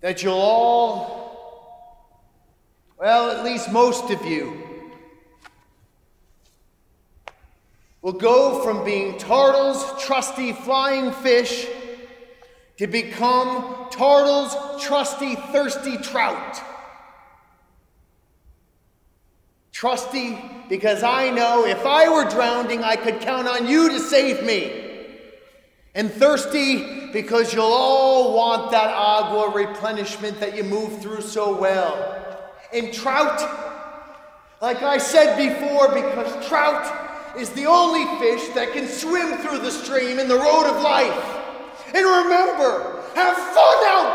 that you'll all, well, at least most of you, will go from being Tartle's trusty flying fish to become Tartle's trusty thirsty trout. Trusty because I know if I were drowning, I could count on you to save me. And thirsty because you'll all want that agua replenishment that you move through so well. And trout, like I said before, because trout is the only fish that can swim through the stream in the road of life. And remember, have fun out!